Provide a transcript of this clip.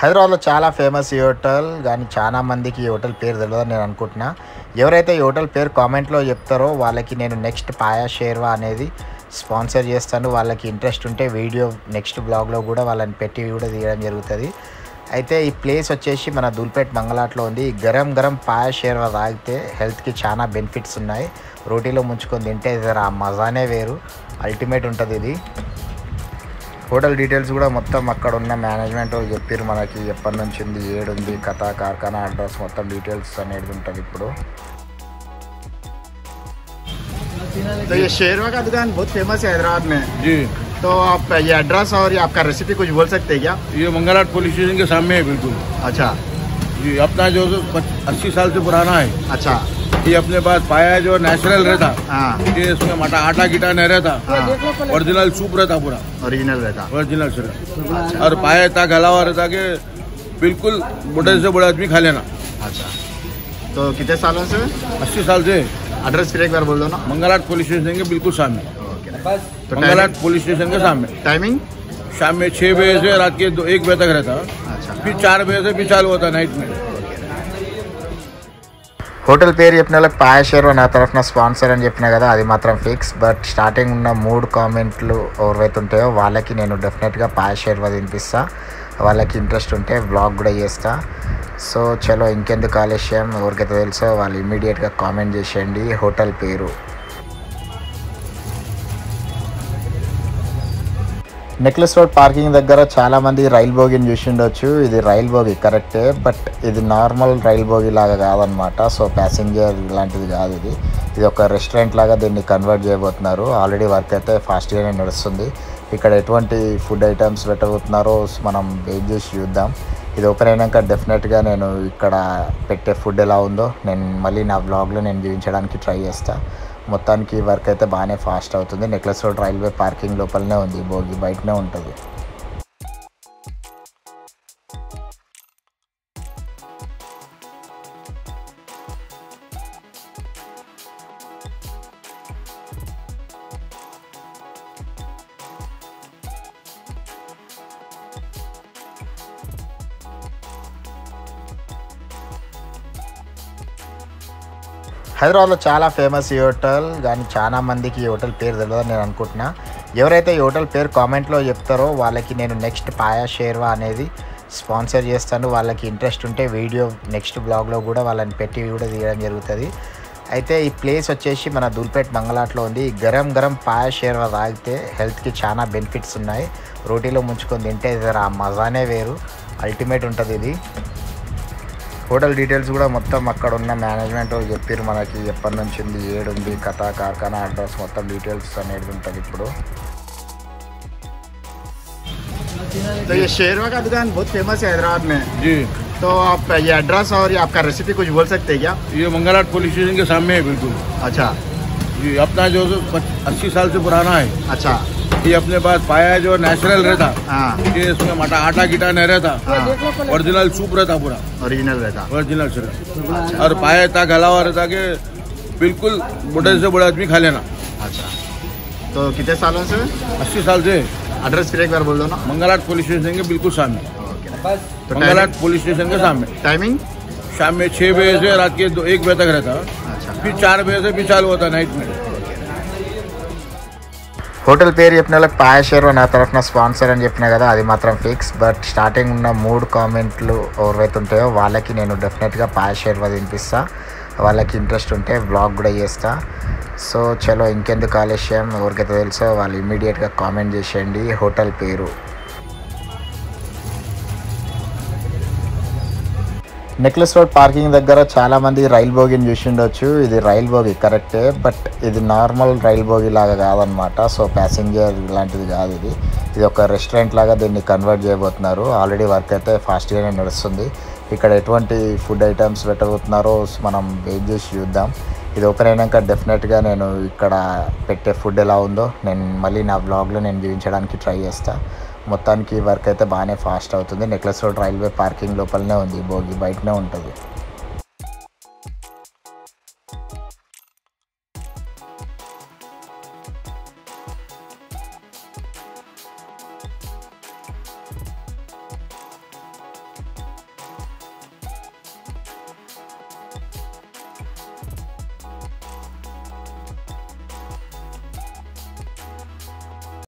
హైదరాబాద్లో చాలా ఫేమస్ ఈ హోటల్ కానీ చాలా మందికి ఈ హోటల్ పేరు తెలియదు నేను అనుకుంటున్నా. ఎవరైతే ఈ హోటల్ పేరు కామెంట్లో చెప్తారో వాళ్ళకి నేను నెక్స్ట్ పాయా షేర్వా అనేది స్పాన్సర్ చేస్తాను. వాళ్ళకి ఇంట్రెస్ట్ ఉంటే వీడియో నెక్స్ట్ బ్లాగ్లో కూడా వాళ్ళని పెట్టి కూడా తీయడం జరుగుతుంది. అయితే ఈ ప్లేస్ వచ్చేసి మన దూల్పేట్ మంగళాట్లో ఉంది. గరం గరం పాయా షేర్వా తాగితే హెల్త్కి చాలా బెనిఫిట్స్ ఉన్నాయి. రోటీలో ముంచుకొని తింటే ఆ మజానే వేరు. అల్టిమేట్ ఉంటుంది ఇది. హోటల్ డీటెయిల్స్ కూడా మొత్తం అక్కడ ఉన్న మేనేజ్మెంట్ వాళ్ళు చెప్పారు మనకి ఎప్పటి నుంచి ఉంది ఏడుంది కథ కార్ఖానా అడ్రస్ మొత్తం డీటెయిల్స్ అనేది ఉంటుంది ఇప్పుడు तो ये शेरवा का दुकान बहुत फेमस है हैदराबाद में जी तो आप ये एड्रेस और ये आपका रेसिपी कुछ बोल सकते हैं क्या ये मंगलाट पुलिस स्टेशन के सामने है बिल्कुल अच्छा जी अपना जो अस्सी साल से पुराना है अच्छा ये अपने पास पाया है जो नेचुरल रहता। हाँ। ये इसमें मटा आटा गिटा नहीं रहता। हाँ। ओरिजिनल सूप रहता पूरा। ओरिजिनल रहता। ओरिजिनल से और पाया इतना गला हुआ रहता कि बिल्कुल बड़े से बड़े आदमी खा लेना। अच्छा। तो कितने सालों से? अस्सी साल से। एड्रेस फिर एक बार बोल दो ना। मंगलाट पुलिस स्टेशन के बिल्कुल सामने। तो मंगलाट पुलिस स्टेशन के सामने। टाइमिंग शाम में छह बजे से रात के दो एक बजे तक रहता। अच्छा। फिर चार बजे से भी चालू होता नाइट में। హోటల్ పేరు చెప్పిన వాళ్ళకి పాయా నా తరఫున స్పాన్సర్ అని చెప్పిన కదా అది మాత్రం ఫిక్స్. బట్ స్టార్టింగ్ ఉన్న మూడు కామెంట్లు ఎవరైతే ఉంటాయో వాళ్ళకి నేను డెఫినెట్గా పాయాషేర్వా తినిపిస్తా. వాళ్ళకి ఇంట్రెస్ట్ ఉంటే బ్లాగ్ కూడా చేస్తా. సో చలో ఇంకెందుకు ఆలస్యం? ఎవరికైతే తెలుసో వాళ్ళు ఇమీడియట్గా కామెంట్ చేసేయండి. హోటల్ పేరు. నెక్లెస్ రోడ్ పార్కింగ్ దగ్గర చాలా మంది రైల్ బోగిని చూసి ఉండొచ్చు ఇది రైల్ బోగి కరెక్టే బట్ ఇది నార్మల్ రైల్ బోగి లాగా కాదనమాట సో ప్యాసింజర్ లాంటిది కాదు ఇది. ఇది ఒక రెస్టారెంట్ లాగా దీన్ని కన్వర్ట్ చేయబోతున్నారు. ఆల్రెడీ వర్క్ అయితే ఫాస్ట్గానే నడుస్తుంది. ఇక్కడ ఎటువంటి ఫుడ్ ఐటమ్స్ పెట్టబోతున్నారో మనం వెయిట్ చేసి చూద్దాం. ఇది ఓపెన్ అయినాక డెఫినెట్గా నేను ఇక్కడ పెట్టే ఫుడ్ ఎలా ఉందో నేను మళ్ళీ నా బ్లాగ్లో నేను చూపించడానికి ట్రై చేస్తాను మొత్తానికి వర్క్ అయితే బాగానే ఫాస్ట్ అవుతుంది. నెక్లెస్ రోడ్ రైల్వే పార్కింగ్ లోపలనే ఉంది. భోగి బయటనే ఉంటుంది. హైదరాబాద్లో చాలా ఫేమస్ ఈ హోటల్ కానీ చాలా మందికి ఈ హోటల్ పేరు తెలియదని నేను అనుకుంటున్నా. ఎవరైతే ఈ హోటల్ పేరు కామెంట్లో చెప్తారో వాళ్ళకి నేను నెక్స్ట్ పాయా షేర్వా అనేది స్పాన్సర్ చేస్తాను. వాళ్ళకి ఇంట్రెస్ట్ ఉంటే వీడియో నెక్స్ట్ బ్లాగ్లో కూడా వాళ్ళని పెట్టి కూడా తీయడం జరుగుతుంది. అయితే ఈ ప్లేస్ వచ్చేసి మన దూల్పేట్ మంగళాట్లో ఉంది. గరం గరం పాయా షేర్వా తాగితే హెల్త్కి చాలా బెనిఫిట్స్ ఉన్నాయి. రోటీలో ముంచుకొని తింటే జర ఆ మజానే వేరు. అల్టిమేట్ ఉంటుంది ఇది. హోటల్ డీటెయిల్స్ కూడా మొత్తం అక్కడ ఉన్న మేనేజ్మెంట్ వాళ్ళు చెప్పారు మనకి ఎప్పటి నుంచి ఉంది ఏడుంది కథ కార్ఖానా అడ్రస్ మొత్తం డీటెయిల్స్ అనేది ఉంటుంది ఇప్పుడు तो ये शेरवा का दुकान बहुत फेमस है हैदराबाद में जी तो आप ये एड्रेस और ये आपका रेसिपी कुछ बोल सकते हैं क्या ये मंगलाट पुलिस स्टेशन के सामने है बिल्कुल अच्छा जी अपना जो अस्सी साल से पुराना है अच्छा ये अपने पास पाया है जो नेचुरल रहता। हाँ। ये इसमें मटा आटा गिटा नहीं रहता। हाँ। ओरिजिनल सूप रहता पूरा। ओरिजिनल रहता। ओरिजिनल से और पाया इतना गला हुआ रहता कि बिल्कुल बड़े से बड़े आदमी खा लेना। अच्छा। तो कितने सालों से? अस्सी साल से। एड्रेस फिर एक बार बोल दो ना। मंगलाट पुलिस स्टेशन के बिल्कुल सामने। ओके तो मंगलाट पुलिस स्टेशन के सामने। टाइमिंग शाम में छह बजे से रात के दो एक बजे तक रहता। अच्छा। फिर चार बजे से भी चालू होता नाइट में। హోటల్ పేరు చెప్పిన వాళ్ళకి పాయాషేర్వా నా తరఫున స్పాన్సర్ అని చెప్పిన కదా అది మాత్రం ఫిక్స్ బట్ స్టార్టింగ్ ఉన్న మూడు కామెంట్లు ఎవరైతే ఉంటాయో వాళ్ళకి నేను డెఫినెట్గా పాయా తినిపిస్తా వాళ్ళకి ఇంట్రెస్ట్ ఉంటే బ్లాగ్ కూడా చేస్తా. సో చలో ఇంకెందుకు ఆలస్యం? ఎవరికైతే తెలుసో వాళ్ళు ఇమీడియట్గా కామెంట్ చేసేయండి. హోటల్ పేరు. నెక్లెస్ రోడ్ పార్కింగ్ దగ్గర చాలా మంది రైల్ బోగిని చూసి ఉండొచ్చు. ఇది రైల్ బోగి కరెక్టే బట్ ఇది నార్మల్ రైల్ బోగి లాగా కాదనమాట సో ప్యాసింజర్ లాంటిది కాదు ఇది. ఇది ఒక రెస్టారెంట్ లాగా దీన్ని కన్వర్ట్ చేయబోతున్నారు. ఆల్రెడీ వర్క్ అయితే ఫాస్ట్గానే నడుస్తుంది. ఇక్కడ ఎటువంటి ఫుడ్ ఐటమ్స్ పెట్టబోతున్నారో మనం వెయిట్ చేసి చూద్దాం. ఇది ఓపెన్ అయినాక డెఫినెట్గా నేను ఇక్కడ పెట్టే ఫుడ్ ఎలా ఉందో నేను మళ్ళీ నా బ్లాగ్లో నేను చూపించడానికి ట్రై చేస్తాను మొత్తానికి వర్క్ అయితే బాగానే ఫాస్ట్ అవుతుంది. నెక్లెస్ రోడ్ రైల్వే పార్కింగ్ లోపలనే ఉంది. భోగి బయటనే ఉంటుంది.